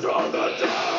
drunk attack!